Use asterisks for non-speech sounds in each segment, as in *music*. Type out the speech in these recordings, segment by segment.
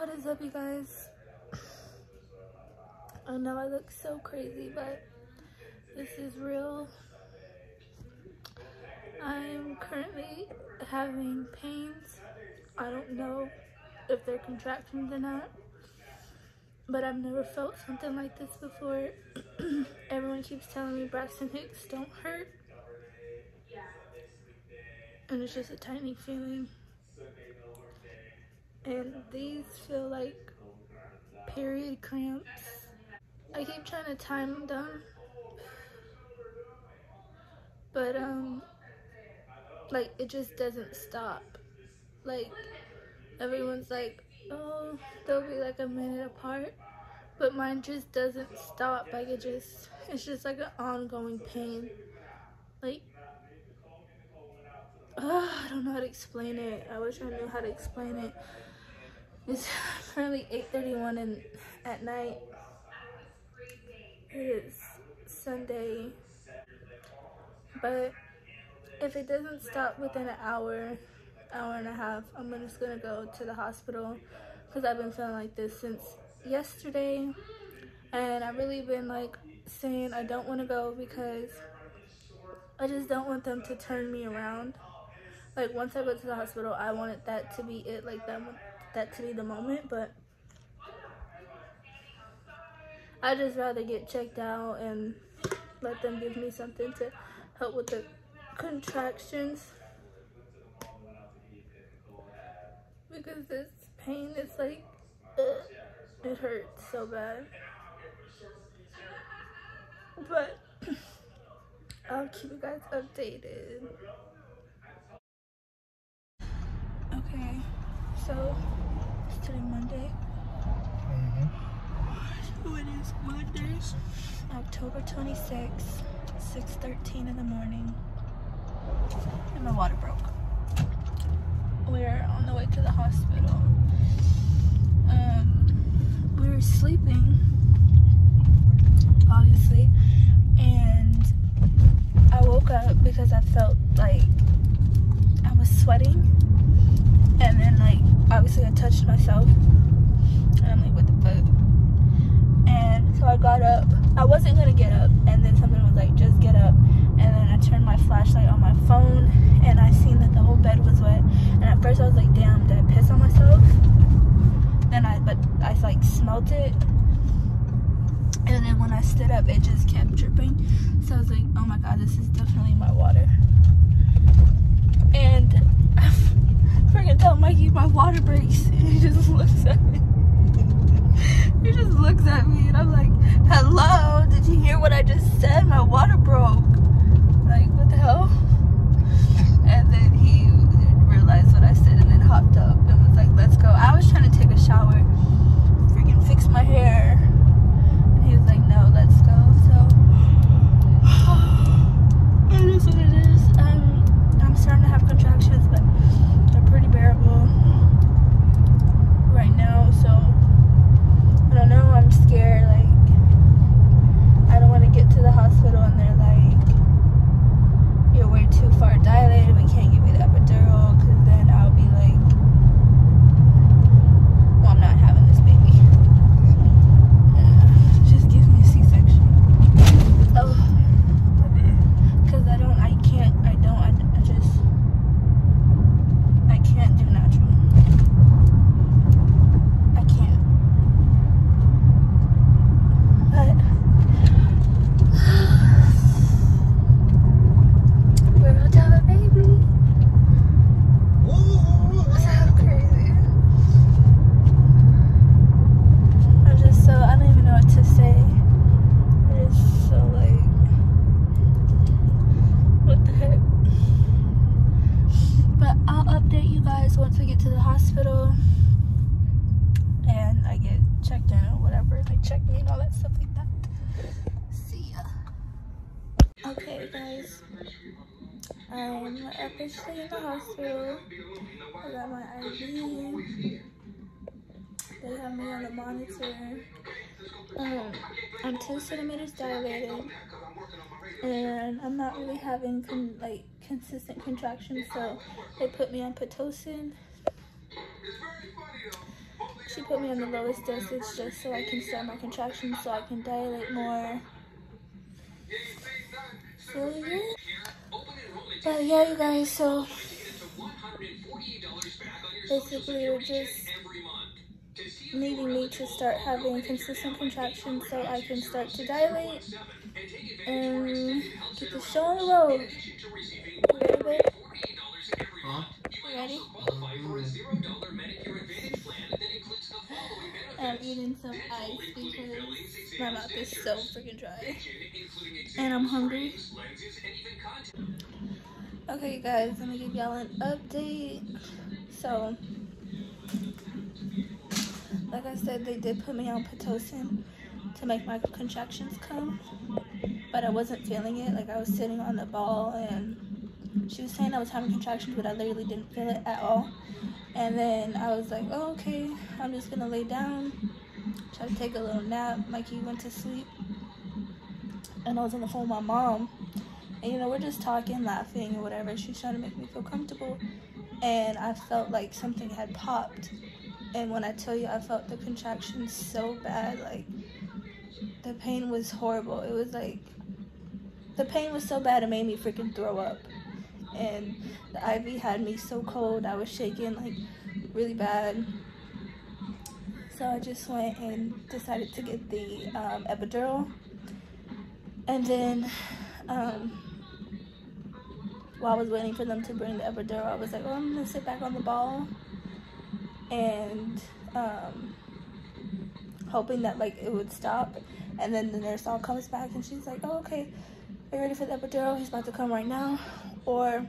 What is up, you guys? I know I look so crazy, but this is real. I'm currently having pains. I don't know if they're contractions or not, but I've never felt something like this before. *clears throat* Everyone keeps telling me Braxton Hicks don't hurt, and it's just a tiny feeling. And these feel like period cramps. I keep trying to time them, but um, like it just doesn't stop. Like everyone's like, oh, they'll be like a minute apart, but mine just doesn't stop. Like it just, it's just like an ongoing pain. Like, uh, I don't know how to explain it. I wish I knew how to explain it. It's currently 8.31 and at night. It is Sunday. But if it doesn't stop within an hour, hour and a half, I'm just gonna go to the hospital because I've been feeling like this since yesterday. And I've really been like saying I don't want to go because I just don't want them to turn me around. Like once I go to the hospital, I wanted that to be it, like that that to be the moment, but I just rather get checked out and let them give me something to help with the contractions. Because this pain is like ugh, it hurts so bad. But *clears throat* I'll keep you guys updated okay so it's today Monday mm-hmm. so it is Monday October 26th 6.13 in the morning and my water broke. We're on the way to the hospital. Um, we were sleeping, obviously, and I woke up because I felt like I was sweating, and then like obviously I touched myself. I'm like, what the fuck? And so I got up. I wasn't gonna get up, and then someone was like, just get up and then I turned my flashlight on my phone and I seen that the whole bed was wet. And at first I was like damn did I piss on myself? Then I but I like smelt it. And then when I stood up it just kept dripping. So I was like oh my god this is definitely my water. And I *laughs* freaking tell Mikey my water breaks. And *laughs* he just looks at me. *laughs* He just looks at me and I'm like hello did you hear what I just said? My water broke. Like, what the hell? And then he realized what I said and then hopped up and was like, let's go. I was trying to take a shower, freaking fix my hair. And he was like, no, let's go. So, it is what it is. Um, I'm starting to have contractions, but they're pretty bearable right now. So, I don't know. I'm scared. Like, I don't want to get to the hospital and they're like, you're way too far dilated, we can't give you the epidural, because then I'll be like, well, I'm not having this baby. Uh, just give me a C-section. Oh. Because I don't, I can't, I don't, I, I just, I can't do natural. I can't. But we're about to have a baby. So crazy. I'm just so, I don't even know what to say. It is so like, what the heck? But I'll update you guys once we get to the hospital and I get checked in Check me and all that stuff like that. See ya. Okay, guys. I'm officially in the hospital. I got my IV. They have me on the monitor. Um, I'm two centimeters dilated, and I'm not really having con like consistent contractions, so they put me on pitocin. She put me on the lowest dosage just so I can start my contractions so I can dilate more. So yeah. But yeah, you guys, so basically we're just needing me to start having consistent contractions so I can start to dilate and get the show on the road. You ready, babe? Huh? Ready? Mm. Eating some ice because my mouth is so freaking dry. And I'm hungry. Okay, you guys, let me give y'all an update. So, like I said, they did put me on Pitocin to make my contractions come, but I wasn't feeling it. Like, I was sitting on the ball and she was saying I was having contractions, but I literally didn't feel it at all. And then I was like, oh, okay, I'm just gonna lay down, try to take a little nap. Mikey went to sleep. And I was on the phone with my mom. And you know, we're just talking, laughing, or whatever. She's trying to make me feel comfortable. And I felt like something had popped. And when I tell you, I felt the contractions so bad. Like, the pain was horrible. It was like, the pain was so bad, it made me freaking throw up and the IV had me so cold. I was shaking like really bad. So I just went and decided to get the um, epidural. And then um, while I was waiting for them to bring the epidural, I was like, oh, I'm gonna sit back on the ball and um, hoping that like it would stop. And then the nurse all comes back and she's like, oh, okay, are you ready for the epidural? He's about to come right now or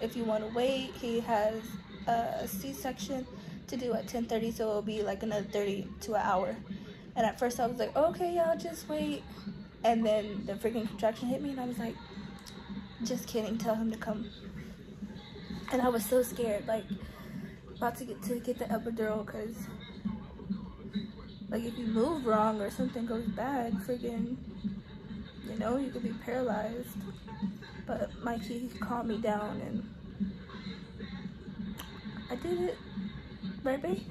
if you want to wait he has a c-section to do at 10:30, so it'll be like another 30 to an hour. And at first i was like okay y'all just wait. And then the freaking contraction hit me and i was like just kidding tell him to come. And i was so scared like about to get to get the epidural because like if you move wrong or something goes bad freaking you know you could be paralyzed but Mikey calmed me down and I did it, right, babe?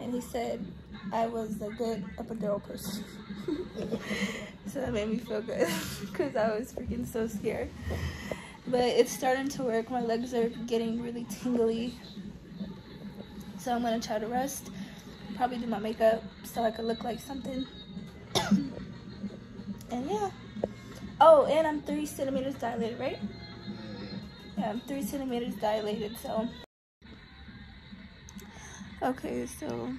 And he said I was a good epidural person. *laughs* so that made me feel good *laughs* because I was freaking so scared. But it's starting to work. My legs are getting really tingly. So I'm gonna try to rest. Probably do my makeup so I could look like something. And yeah. Oh, and I'm three centimeters dilated, right? Yeah, I'm three centimeters dilated, so. Okay, so.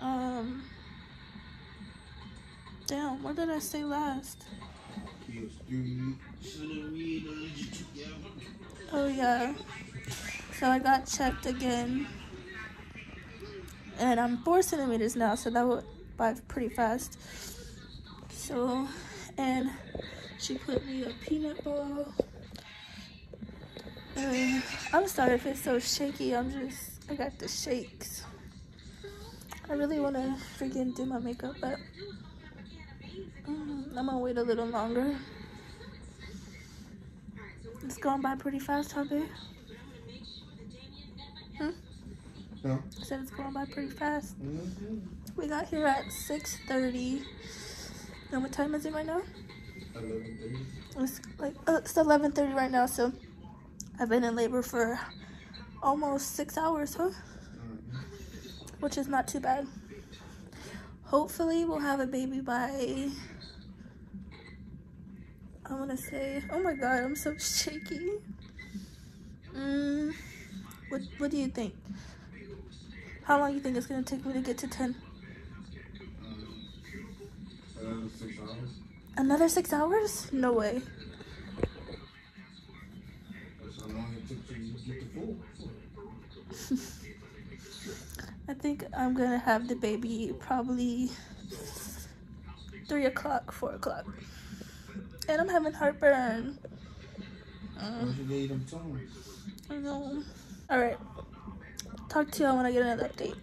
Um. Damn, what did I say last? Oh, yeah. So I got checked again. And I'm four centimeters now, so that would by pretty fast. So, and she put me a peanut ball. And I'm sorry if it's so shaky. I'm just, I got the shakes. I really want to freaking do my makeup, but mm, I'm gonna wait a little longer. It's going by pretty fast, huh, babe? Hmm? No. I said it's going by pretty fast. Mm -hmm. We got here at 6.30. And what time is it right now? 11.30. It's like, uh, it's 11.30 right now, so I've been in labor for almost six hours, huh? Which is not too bad. Hopefully we'll have a baby by, I want to say, oh my god, I'm so *laughs* shaky. Mm, what, what do you think? How long do you think it's going to take me to get to 10? Six hours. Another six hours? No way. *laughs* I think I'm gonna have the baby probably three o'clock, four o'clock. And I'm having heartburn. Tums? I know. Alright. Talk to y'all when I get another update.